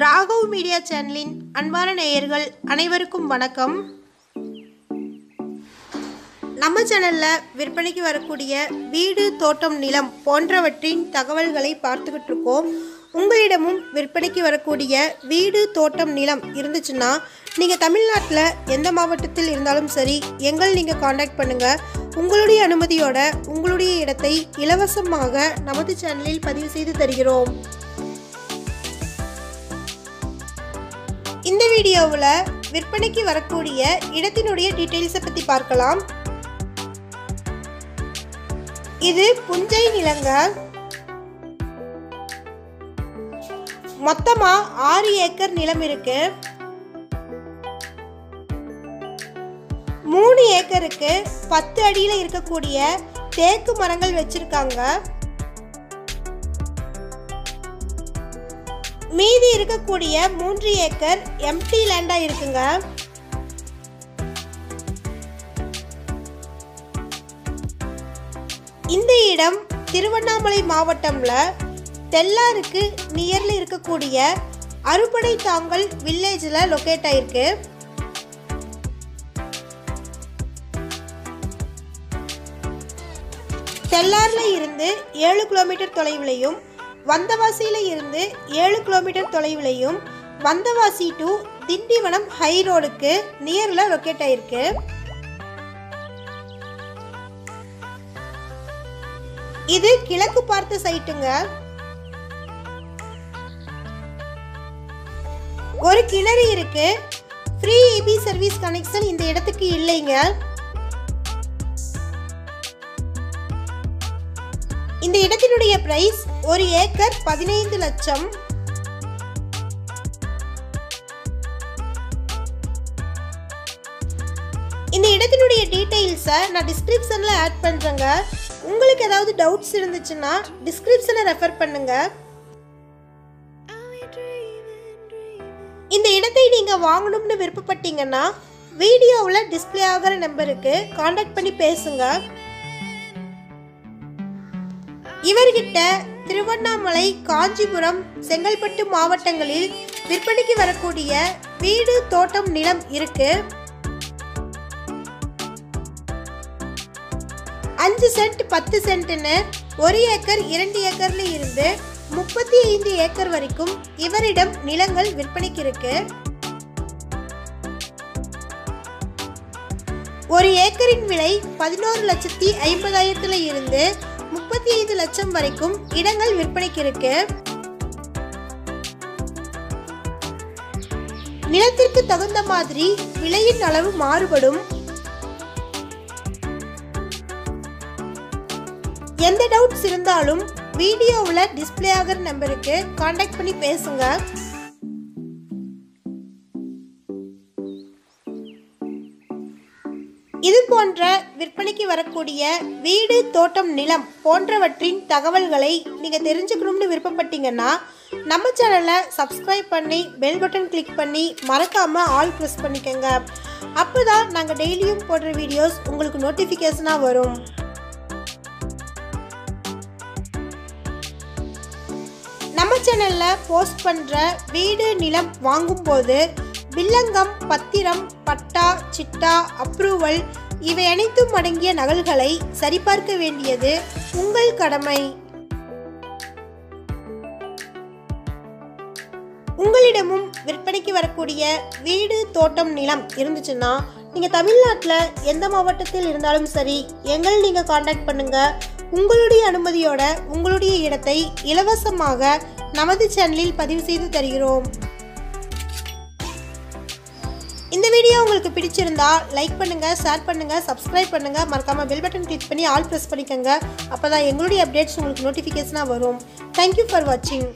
Raghav media சேனலின் அன்பான நேயர்கள் அனைவருக்கும் வணக்கம். நம்ம சேனலில் விற்பனைக்கு வரக்கூடிய வீடு தோட்டம் நிலம் போன்றவற்றின் தகவல்களை பார்த்துக்கிட்டு இருக்கோம். உங்களிடமும் விற்பனைக்கு வரக்கூடிய வீடு தோட்டம் நிலம் இருந்துச்சுன்னா நீங்கள் தமிழ்நாட்டில் எந்த மாவட்டத்தில் இருந்தாலும் சரி எங்கள் நீங்கள் காண்டாக்ட் பண்ணுங்கள் உங்களுடைய அனுமதியோட உங்களுடைய இடத்தை இலவசமாக நமது சேனலில் பதிவு செய்து தருகிறோம். இந்த வீடியோவில் விற்பனைக்கு வரக்கூடிய இடத்தினுடைய டீட்டெயில்ஸை பற்றி பார்க்கலாம். இது புஞ்சை நிலங்க. மொத்தமாக ஆறு ஏக்கர் நிலம் இருக்கு. மூணு ஏக்கருக்கு பத்து அடியில் இருக்கக்கூடிய தேக்கு மரங்கள் வச்சிருக்காங்க. மீதி இருக்கக்கூடிய மூன்று ஏக்கர் எம்டி லேண்டாக இருக்குங்க. இந்த இடம் திருவண்ணாமலை மாவட்டம்ல தெல்லாருக்கு நியர்ல இருக்கக்கூடிய அறுபடை தாங்கல் வில்லேஜில் லொக்கேட் ஆயிருக்கு. தெல்லாரில் இருந்து ஏழு கிலோமீட்டர் தொலைவிலையும் வந்தவாசியில் இருந்து ஏழு கிலோமீட்டர் தொலைவிலையும் வந்தவாசி டு திண்டிவனம் ஹை ரோடுக்கு நியரில் லொக்கேட் ஆயிருக்கு. இது கிழக்கு பார்த்த சைட்டுங்க ஒரு கிணறு இருக்கு. ஃப்ரீ இபி சர்வீஸ் கனெக்ஷன் இந்த இடத்துக்கு இல்லைங்க. இந்த இடத்தினுடைய பிரைஸ் ஒரு ஏக்கர் பதினைந்து லட்சம். இந்த இடத்தினுடைய டீட்டெயில்ஸை நான் டிஸ்கிரிப்ஷனில் ஆட் பண்ணுறேங்க உங்களுக்கு ஏதாவது டவுட்ஸ் இருந்துச்சுன்னா டிஸ்கிரிப்ஷனை ரெஃபர் பண்ணுங்க. இந்த இடத்தை நீங்கள் வாங்கணும்னு விருப்பப்பட்டீங்கன்னா வீடியோவில் டிஸ்ப்ளே ஆகிற நம்பருக்கு காண்டாக்ட் பண்ணி பேசுங்கள் இவர்கிட்ட திருவண்ணாமலை காஞ்சிபுரம் செங்கல்பட்டு மாவட்டங்களில் விற்பனைக்கு வரக்கூடிய வீடு தோட்டம் நிலம் இருக்கு. அஞ்சு சென்ட் பத்து சென்ட்னு ஒரு ஏக்கர் இரண்டு ஏக்கர்ல இருந்து முப்பத்தி ஐந்து ஏக்கர் வரைக்கும் இவரிடம் நிலங்கள் விற்பனைக்கு இருக்கு. ஒரு ஏக்கரின் விலை பதினோரு லட்சத்தி ஐம்பதாயிரத்துல இருந்து இருபத்தி ஐந்து லட்சம் வரைக்கும் இடங்கள் விற்பனைக்கு இருக்கு. நிலத்திற்கு தகுந்த மாதிரி விலையின் அளவு மாறுபடும். எந்த டவுட்ஸ் இருந்தாலும் வீடியோவில் டிஸ்பிளே ஆகிற நம்பருக்கு காண்டாக்ட் பண்ணி பேசுங்க. போன்ற விற்பனைக்கு வரக்கூடிய வீடு தோட்டம் நிலம் போன்றவற்றின் தகவல்களை நீங்கள் தெரிஞ்சுக்கணும்னு விருப்பப்பட்டீங்கன்னா நம்ம சேனலை சப்ஸ்கிரைப் பண்ணி பெல் பட்டன் கிளிக் பண்ணி மறக்காமல் ஆல் ப்ரெஸ் பண்ணிக்கோங்க. அப்போ தான் நாங்கள் டெய்லியும் போடுற வீடியோஸ் உங்களுக்கு நோட்டிஃபிகேஷனாக வரும். நம்ம சேனலில் போஸ்ட் பண்ணுற வீடு நிலம் வாங்கும்போது வில்லங்கம் பத்திரம் பட்டா சிட்டா அப்ரூவல் இவை அனைத்தும் அடங்கிய நகல்களை சரிபார்க்க வேண்டியது உங்கள் கடமை. உங்களிடமும் விற்பனைக்கு வரக்கூடிய வீடு தோட்டம் நிலம் இருந்துச்சுன்னா நீங்கள் தமிழ்நாட்டில் எந்த மாவட்டத்தில் இருந்தாலும் சரி எங்கள் நீங்கள் காண்டாக்ட் பண்ணுங்கள் உங்களுடைய அனுமதியோட உங்களுடைய இடத்தை இலவசமாக நமது சேனலில் பதிவு செய்து தருகிறோம். இந்த வீடியோ உங்களுக்கு பிடிச்சிருந்தா லைக் பண்ணுங்கள் ஷேர் பண்ணுங்கள் சப்ஸ்கிரைப் பண்ணுங்கள் மறக்காமல் பெல் பட்டன் கிளிக் பண்ணி ஆல் ப்ரெஸ் பண்ணிக்கோங்க. அப்பதான் எங்களுடைய அப்டேட்ஸ் உங்களுக்கு நோட்டிஃபிகேஷனாக வரும். தேங்க்யூ ஃபார் வாட்சிங்